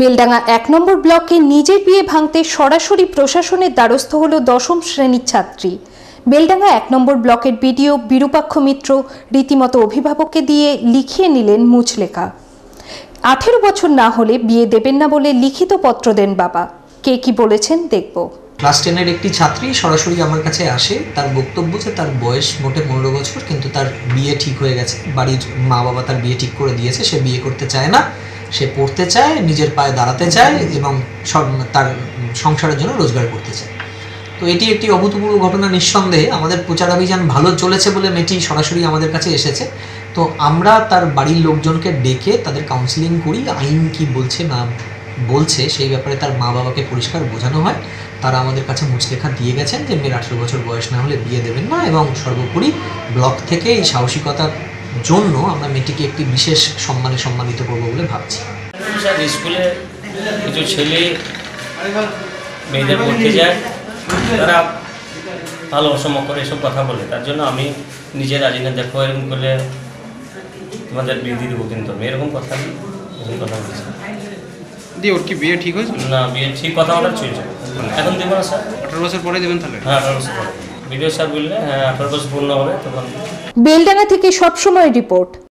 বেলডাঙ্গা এক নম্বর ব্লকে নিজের বিয়ে ভাঙতে সরাসরি প্রশাসনের দ্বারস্থ হল দশম শ্রেণির ছাত্রী। বেলডাঙ্গা এক নম্বর ব্লকের বিডিও বিরূপাক্ষ মিত্র রীতিমতো অভিভাবককে দিয়ে লিখিয়ে নিলেন মুচলেখা। আঠেরো বছর না হলে বিয়ে দেবেন না বলে লিখিত পত্র দেন বাবা। কে কি বলেছেন দেখব। ক্লাস টেনের একটি ছাত্রী সরাসরি আমার কাছে আসে, তার বক্তব্য যে তার বয়স মোটে পনেরো বছর, কিন্তু তার বিয়ে ঠিক হয়ে গেছে। বাড়ির মা বাবা তার বিয়ে ঠিক করে দিয়েছে, সে বিয়ে করতে চায় না। সে পড়তে চায়, নিজের পায়ে দাঁড়াতে চায় এবং তার সংসারের জন্য রোজগার করতে চায়। তো এটি একটি অভূতপূর্ব ঘটনা নিঃসন্দেহে। আমাদের প্রচার অভিযান ভালো চলেছে বলে মেয়েটি সরাসরি আমাদের কাছে এসেছে। তো আমরা তার বাড়ির লোকজনকে ডেকে তাদের কাউন্সিলিং করি, আইন কি বলছে না বলছে সেই ব্যাপারে তার মা বাবাকে পরিষ্কার বোঝানো হয়। তারা আমাদের কাছে মুচলেখা দিয়ে গেছেন যে মেয়ের আঠেরো বছর বয়স না হলে বিয়ে দেবেন না এবং সর্বোপরি ব্লক থেকে এই সাহসিকতার জন্য আমরা মেয়েটিকে একটি বিশেষ সম্মানে সম্মানিত করব বলে ভাবছি। স্যার স্কুলে কিছু ছেলে মেয়েদের পড়তে যায় তারা ভালো অসম করে এসব কথা বলে। তার জন্য আমি নিজে রাজি না দেখো এরকম করলে তোমাদের বিয়ে দিয়ে দেবো কিন্তু আমি। এরকম কথা এরকম কথা বলছি। দিয়ে ওর কি বিয়ে ঠিক হয়েছে? না বিয়ে ঠিক কথা ওটা চলছে এখন দেবো না স্যার। আঠারো বছর পরে দেবেন তাহলে? হ্যাঁ আঠারো বছর পরে। ভিডিও স্যার হ্যাঁ আঠারো বছর পূর্ণ হবে তখন বেলডাঙ্গা থেকে সবসময় রিপোর্ট।